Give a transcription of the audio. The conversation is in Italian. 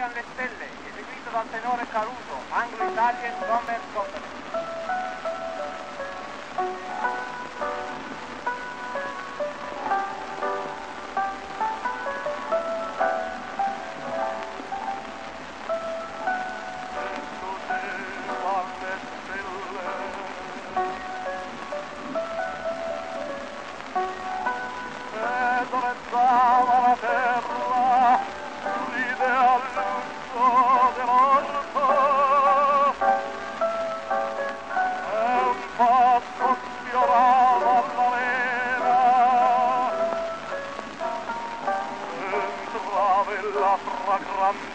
alle stelle, eseguito dal tenore Caruso, Anglo-Italian Drummer Company. la terra, программы.